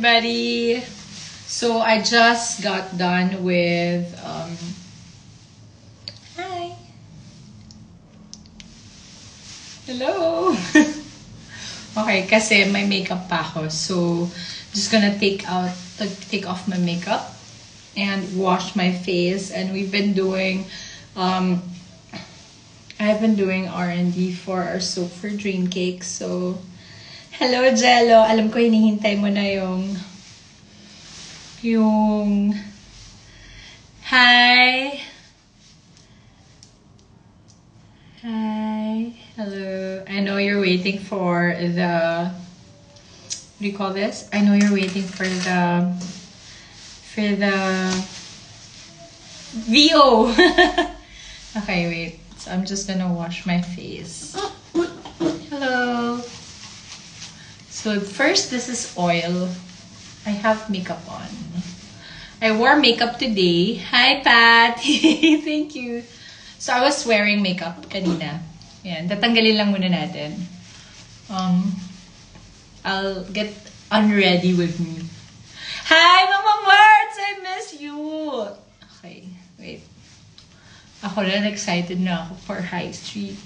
everybody. So I just got done with um Hi. Hello. okay, kasi may makeup pa ako. So just gonna take out take off my makeup and wash my face and we've been doing um I've been doing R&D for our soap for dream cake. So hello Jello, alam ko hinihintay mo na yung yung Hi. Hi. Hello. I know you're waiting for the what do you call this? I know you're waiting for the for the VO. okay, wait. So I'm just gonna wash my face. Hello. So first, this is oil. I have makeup on. I wore makeup today. Hi, Pat. Thank you. So I was wearing makeup kanina. Yan, tatanggalin lang muna natin. Um, I'll get unready with me. Hi, Mama Marts! I miss you! Okay, wait. Ako lang excited na ako for High Street.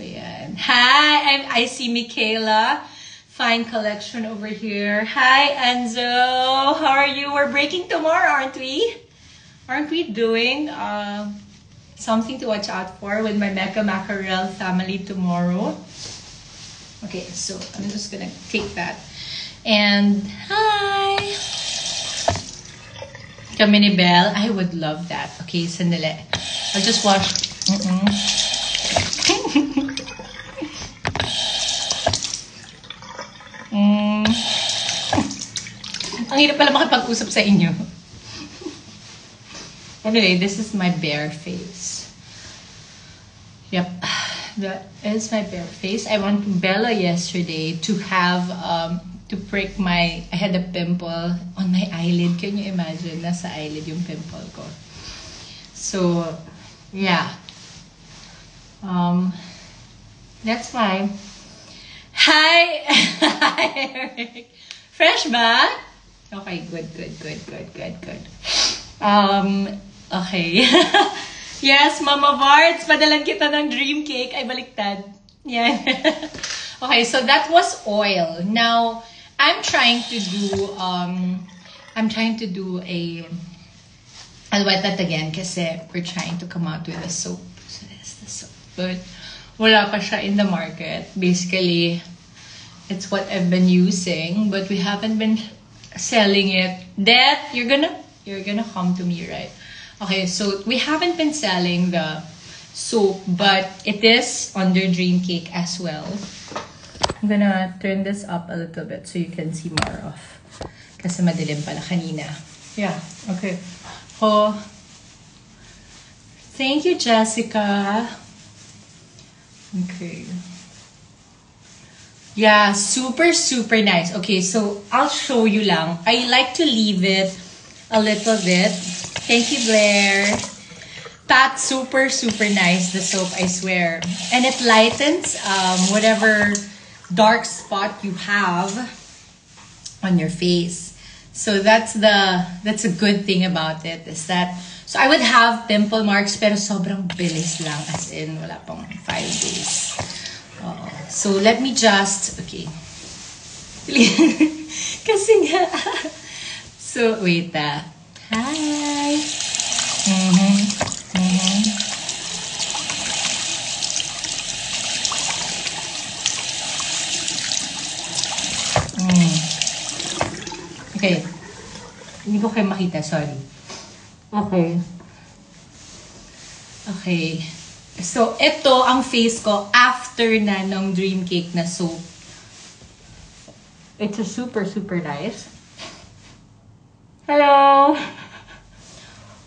So, yan. Hi! I'm, I see Michaela. Fine collection over here. Hi, Enzo! How are you? We're breaking tomorrow, aren't we? Aren't we doing uh, something to watch out for with my Mega Mackerel family tomorrow? Okay, so I'm just gonna take that. And hi! Kami ni Belle. I would love that. Okay, sandali. I'll just wash. Mm-mm. mm. Ang hirap pala makipag-usap sa inyo. anyway, this is my bare face. Yep. That is my bare face. I went to Bella yesterday to have um, to prick my I had a pimple on my eyelid. Can you imagine? Nasa eyelid yung pimple ko. So, yeah. Um, that's why. Hi! Hi, Eric. Fresh ba? Okay, good, good, good, good, good, good. Um, okay. yes, Mama Varts, padalan kita ng dream cake. Ay, baliktad. Yan. okay, so that was oil. Now, I'm trying to do, um, I'm trying to do a, I'll write that again kasi we're trying to come out with a soap. So that's the soap. But wala pa siya in the market. Basically, it's what I've been using, but we haven't been selling it. That you're gonna, you're gonna come to me, right? Okay, so we haven't been selling the soap, but it is under Dream Cake as well. I'm gonna turn this up a little bit so you can see more of. Kasi madilim pala kanina. Yeah, okay. Oh, thank you, Jessica. Okay. Yeah, super, super nice. Okay, so I'll show you lang. I like to leave it a little bit. Thank you, Blair. Pat, super, super nice, the soap, I swear. And it lightens um, whatever dark spot you have on your face. So that's the that's a good thing about it is that so I would have pimple marks pero sobrang bilis lang as in wala pang 5 days. So let me just okay. Kasi nga So wait ah. Hi. Mhm. Mhm. Mm. Okay. Hindi ko kayo makita, sorry. Okay. Okay. So, ito ang face ko after na ng Dream Cake na soap. It's a super, super nice. Hello!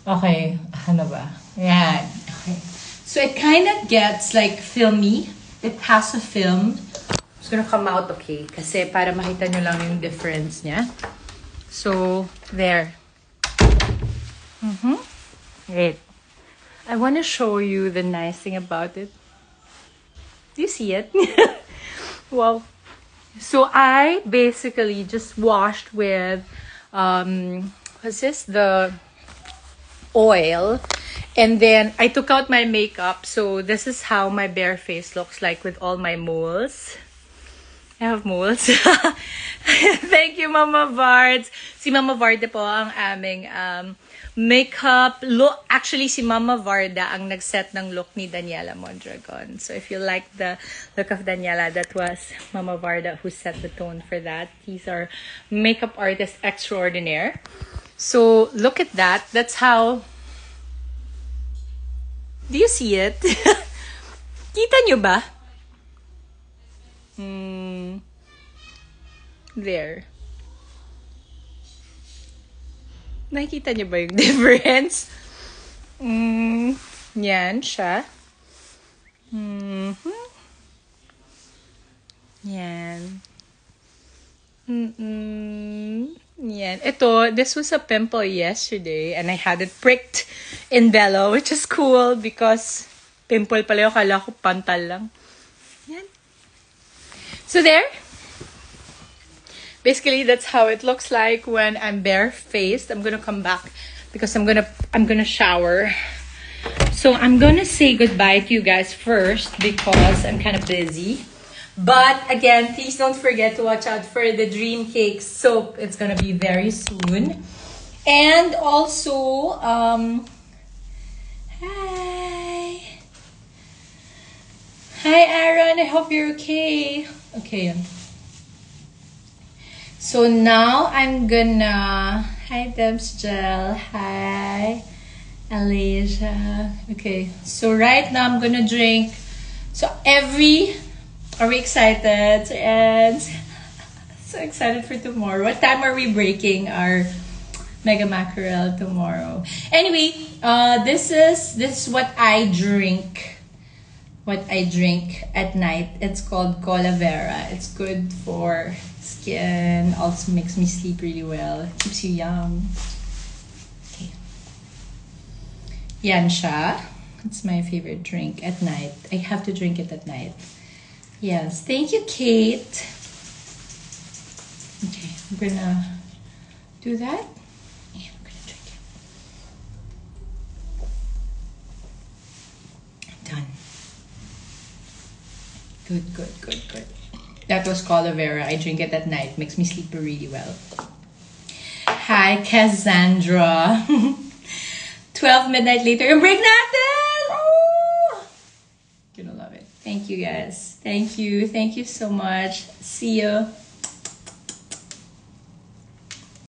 Okay. Ano ba? Yan. Okay. So, it kind of gets like filmy. It has a film. It's gonna come out okay. Kasi para makita nyo lang yung difference niya. So, there. Mm-hmm. Wait. I want to show you the nice thing about it. Do you see it? wow. So I basically just washed with, um, what's this? The oil. And then I took out my makeup. So this is how my bare face looks like with all my moles. I have moles. Thank you, Mama Vards. Si Mama Varda po ang aming um, makeup look. Actually, si Mama Varda ang nag-set ng look ni Daniela Mondragon. So if you like the look of Daniela, that was Mama Varda who set the tone for that. He's our makeup artist extraordinaire. So look at that. That's how... Do you see it? Kita nyo ba? Hmm. There. Nakikita niyo ba yung difference? Mm, yan siya. Mm-hmm. Yan. Mm-mm. Yan. Ito, this was a pimple yesterday and I had it pricked in Bello, which is cool because pimple pala yung kala ko pantal lang. Yan. So there. Basically that's how it looks like when I'm barefaced. I'm gonna come back because I'm gonna I'm gonna shower. So I'm gonna say goodbye to you guys first because I'm kind of busy. But again, please don't forget to watch out for the Dream Cake soap. It's gonna be very soon. And also, um, hi. Hi, Aaron. I hope you're okay. Okay. So now I'm gonna hi Debs Gel, hi Alasia. Okay, so right now I'm gonna drink. So every are we excited and so excited for tomorrow. What time are we breaking our Mega Mackerel tomorrow? Anyway, uh, this is this is what I drink. What I drink at night. It's called Cola Vera. It's good for skin also makes me sleep really well. Keeps you young. Okay. Yan siya. It's my favorite drink at night. I have to drink it at night. Yes. Thank you, Kate. Okay, I'm gonna do that. I'm gonna drink it. Done. Good, good, good, good. That was Colavera. I drink it at night. Makes me sleep really well. Hi, Cassandra. 12 midnight later. And break natin! Oh! Gonna love it. Thank you, guys. Thank you. Thank you so much. See you.